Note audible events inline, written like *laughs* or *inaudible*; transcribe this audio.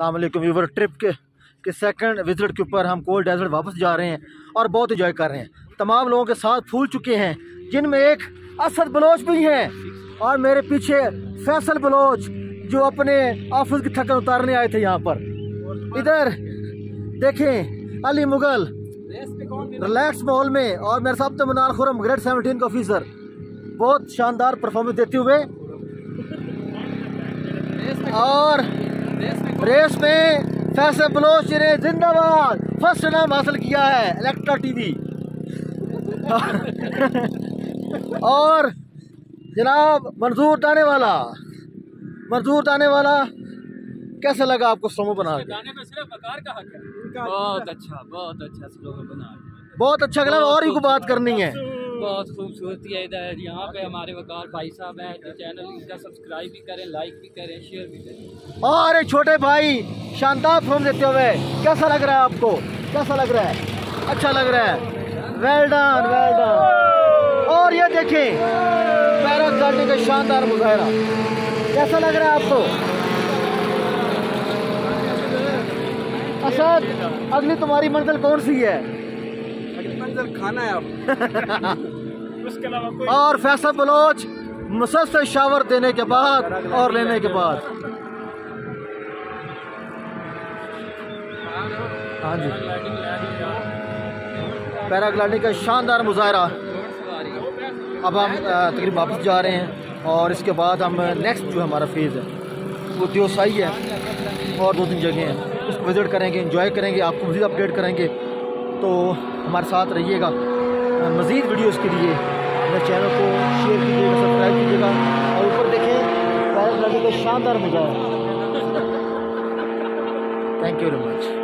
अलैक्म viewer, trip के के second visit के ऊपर हम कोल्ड डेजर्ट वापस जा रहे हैं और बहुत इंजॉय कर रहे हैं। तमाम लोगों के साथ फूल चुके हैं, जिनमें एक असद बलोच भी हैं और मेरे पीछे फैसल बलोच जो अपने ऑफ़िस की थकन उतारने आए थे यहाँ पर। इधर देखें, अली मुगल रिलैक्स माहौल में और मेरे साथ तो मनार खुरम ग्रेड सेवनटीन का ऑफिसर बहुत शानदार परफॉर्मेंस देते हुए। और रेस में फैसल बलोच ने जिंदाबाद फ़र्स्ट नाम हासिल किया है इलेक्ट्रा टीवी। और जनाब मंजूर दाने वाला मंजूर दाने वाला कैसा लगा आपको स्लोमो बना गाने में सिर्फ़ का हक है। बहुत अच्छा बहुत अच्छा स्लोगन बना बहुत अच्छा लगा और ही को बात करनी है। बहुत खूबसूरती है इधर। यहाँ पे हमारे वकार भाई साहब हैं जो चैनल इनका सब्सक्राइब भी करें लाइक भी करें शेयर भी करें। और एक छोटे भाई शानदार फ़िल्म देते हुए कैसा लग रहा है आपको? कैसा लग रहा है? अच्छा लग रहा है। वेल डन वेल डन और ये देखें पैराग्लाइडिंग का शानदार मुजाहरा। कैसा लग रहा है आपको? असद अगली तुम्हारी मंजिल कौन सी है? मंजर खाना है अब। *laughs* उसके कोई और फैसल बलोच मुसलसल शावर देने के बाद और लेने के बाद। हाँ जी। पैराग्लाइडिंग का शानदार मुजाहरा। अब हम तकरीब वापस जा रहे हैं और इसके बाद हम नेक्स्ट जो हमारा फ़ेज़ है, वो त्योसाई है और दो तीन जगह हैं। उसको विज़िट करेंगे इंजॉय करेंगे, आपको मज़ीद अपडेट करेंगे। तो हमारे साथ रहिएगा। मज़ीद वीडियोज़ के लिए। अपने चैनल को शेयर कीजिएगा, सब्सक्राइब कीजिएगा और ऊपर देखें शानदार मुजाहरा थैंक यू वेरी मच